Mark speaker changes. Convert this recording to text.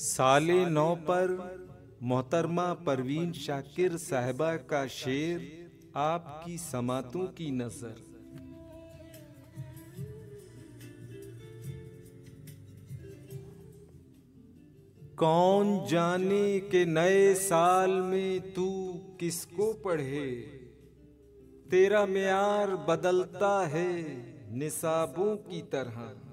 Speaker 1: साले नौ पर मोहतरमा परवीन शाकिर साहबा का शेर आपकी समातों की नज़र। कौन जाने के नए साल में तू किसको पढ़े? तेरा म्यार बदलता है निसाबों की तरह।